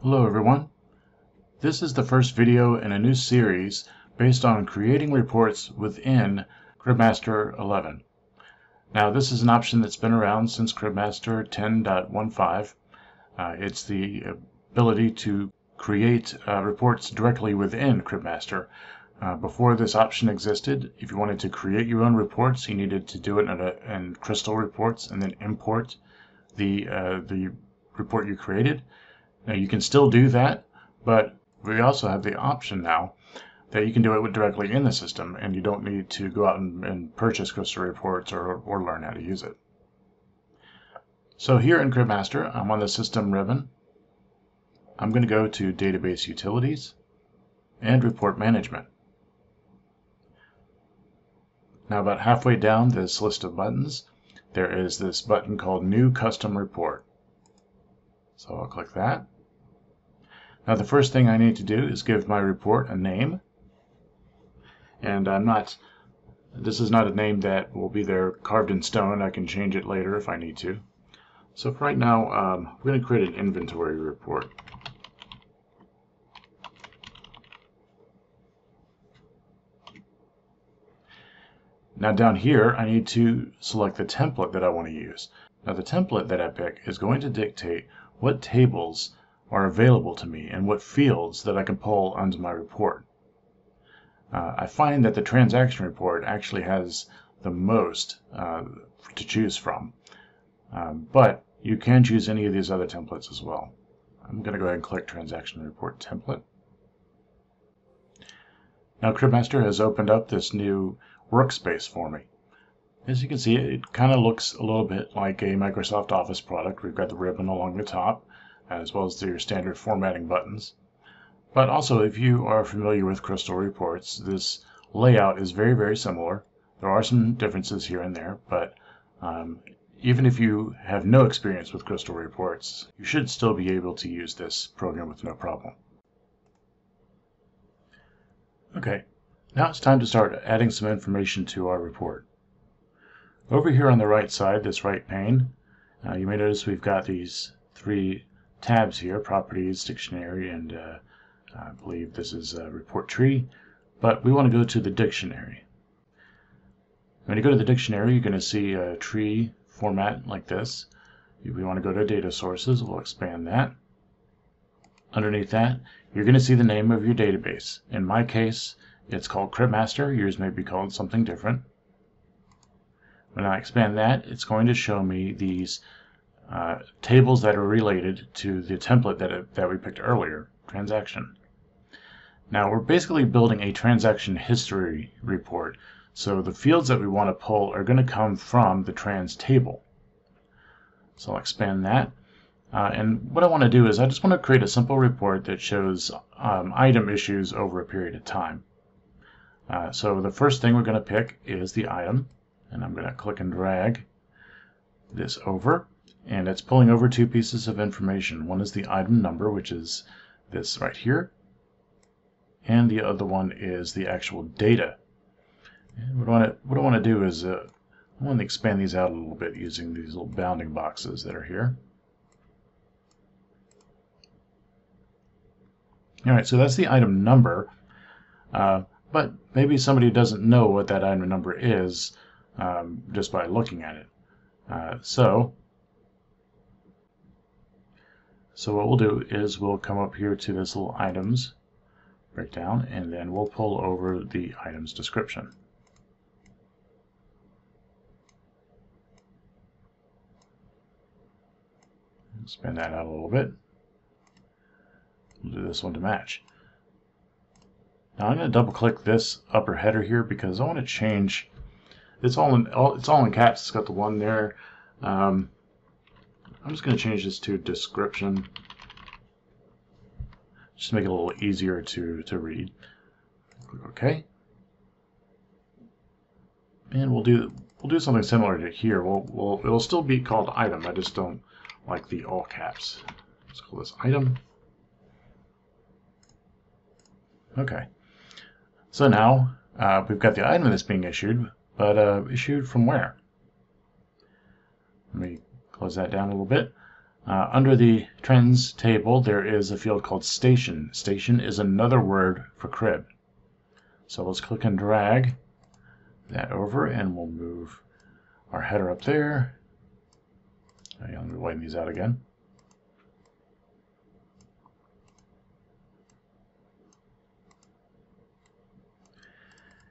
Hello everyone. This is the first video in a new series based on creating reports within CRIBmaster 11. Now this is an option that's been around since CRIBmaster 10.15. Uh, it's the ability to create uh, reports directly within CRIBmaster. Uh, before this option existed, if you wanted to create your own reports, you needed to do it in, a, in Crystal Reports and then import the, uh, the report you created. Now you can still do that, but we also have the option now that you can do it directly in the system and you don't need to go out and, and purchase Crystal Reports or, or learn how to use it. So here in CRIBmaster, I'm on the System ribbon. I'm going to go to Database Utilities and Report Management. Now about halfway down this list of buttons, there is this button called New Custom Report. So I'll click that. Now the first thing I need to do is give my report a name. And I'm not, this is not a name that will be there carved in stone. I can change it later if I need to. So for right now, um, I'm going to create an inventory report. Now down here, I need to select the template that I want to use. Now the template that I pick is going to dictate what tables are available to me and what fields that I can pull onto my report. Uh, I find that the transaction report actually has the most uh, to choose from, um, but you can choose any of these other templates as well. I'm going to go ahead and click Transaction Report Template. Now CRIBmaster has opened up this new workspace for me. As you can see, it kind of looks a little bit like a Microsoft Office product. We've got the ribbon along the top, as well as your standard formatting buttons. But also, if you are familiar with Crystal Reports, this layout is very, very similar. There are some differences here and there, but um, even if you have no experience with Crystal Reports, you should still be able to use this program with no problem. Okay, now it's time to start adding some information to our report. Over here on the right side, this right pane, uh, you may notice we've got these three tabs here, Properties, Dictionary, and uh, I believe this is a Report Tree, but we want to go to the dictionary. When you go to the dictionary, you're going to see a tree format like this. If we want to go to Data Sources, we'll expand that. Underneath that, you're going to see the name of your database. In my case, it's called CRIBmaster. Yours may be called something different. When I expand that, it's going to show me these uh, tables that are related to the template that, it, that we picked earlier, transaction. Now we're basically building a transaction history report. So the fields that we want to pull are going to come from the trans table. So I'll expand that. Uh, and what I want to do is I just want to create a simple report that shows um, item issues over a period of time. Uh, so the first thing we're going to pick is the item and I'm going to click and drag this over and it's pulling over two pieces of information. One is the item number, which is this right here, and the other one is the actual data. And what I want to, what I want to do is uh, I want to expand these out a little bit using these little bounding boxes that are here. All right, so that's the item number, uh, but maybe somebody doesn't know what that item number is um, just by looking at it. Uh, so, so what we'll do is we'll come up here to this little items breakdown, and then we'll pull over the items description. Spin that out a little bit. We'll do this one to match. Now I'm going to double click this upper header here because I want to change it's all in all, it's all in caps. It's got the one there. Um, I'm just going to change this to description. Just to make it a little easier to to read. Click OK. And we'll do we'll do something similar to here. We'll, we'll it'll still be called item. I just don't like the all caps. Let's call this item. Okay. So now uh, we've got the item that's being issued, but uh, issued from where? Close that down a little bit. Uh, under the trans table, there is a field called station. Station is another word for crib. So let's click and drag that over and we'll move our header up there. Let me widen these out again.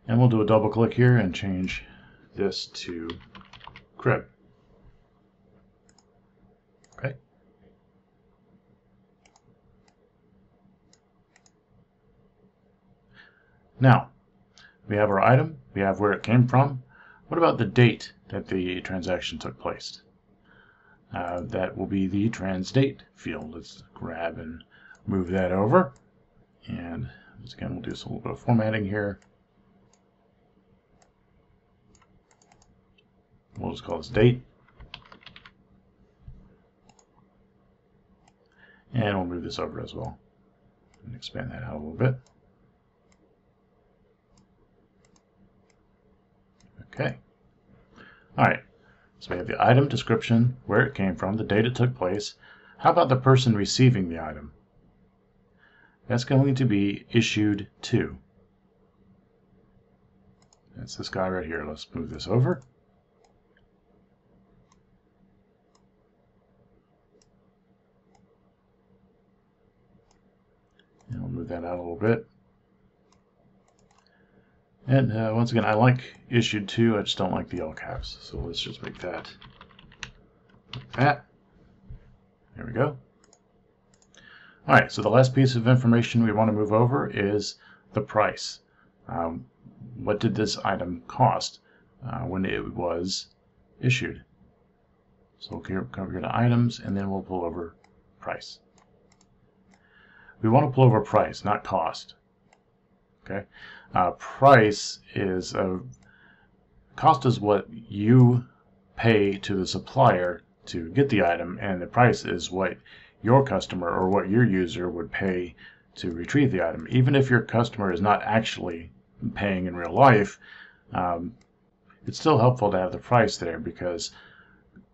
And we'll do a double click here and change this to crib. Okay. Now, we have our item, we have where it came from. What about the date that the transaction took place? Uh, that will be the transdate field. Let's grab and move that over. And once again, we'll do a little bit of formatting here. We'll just call this date. And we'll move this over as well. And expand that out a little bit. Okay. All right. So we have the item description, where it came from, the date it took place. How about the person receiving the item? That's going to be issued to. That's this guy right here. Let's move this over. And we'll move that out a little bit. And uh, once again, I like issued to, I just don't like the all caps. So let's just make that like that. There we go. All right, so the last piece of information we want to move over is the price. Um, what did this item cost uh, when it was issued? So we'll come here to items, and then we'll pull over price. We want to pull over price, not cost. Okay, uh, price is a cost is what you pay to the supplier to get the item, and the price is what your customer or what your user would pay to retrieve the item. Even if your customer is not actually paying in real life, um, it's still helpful to have the price there because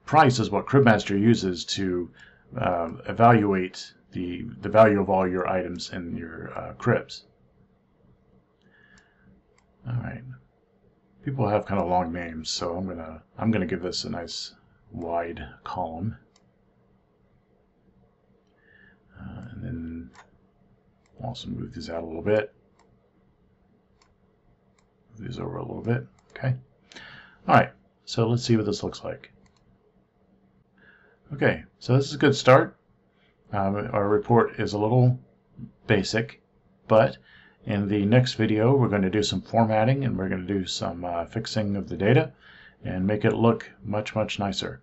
price is what CribMaster uses to uh, evaluate the, the value of all your items in your uh, cribs. All right. People have kind of long names, so I'm gonna I'm gonna give this a nice wide column, uh, and then also move these out a little bit. Move these over a little bit. Okay. All right. So let's see what this looks like. Okay, so this is a good start. Um, our report is a little basic, but in the next video, we're going to do some formatting and we're going to do some uh, fixing of the data and make it look much, much nicer.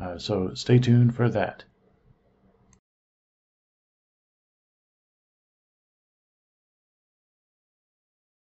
Uh, so stay tuned for that.